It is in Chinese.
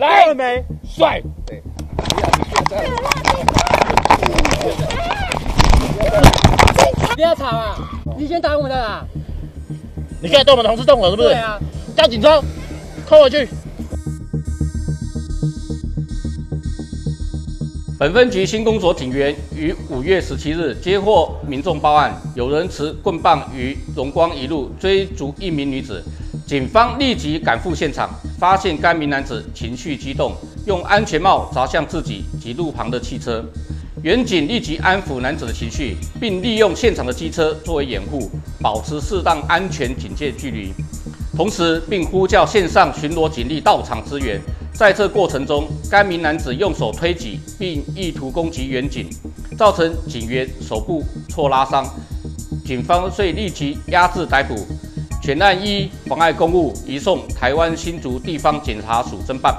来了没？帅！对，不要吵啊！你先打我们的啦。你现在对我们同事动手是不是？对啊。叫警车，扣回去。本分局新工所警员于五月十七日接获民众报案，有人持棍棒于荣光一路追逐一名女子，警方立即赶赴现场，发现该名男子情绪激动，用安全帽砸向自己及路旁的汽车。原警立即安抚男子的情绪，并利用现场的机车作为掩护，保持适当安全警戒距离，同时并呼叫线上巡逻警力到场支援。在这过程中，该名男子用手推挤，并意图攻击员警，造成警员手部挫拉伤。警方遂立即压制逮捕，全案依妨碍公务移送台湾新竹地方检察署侦办。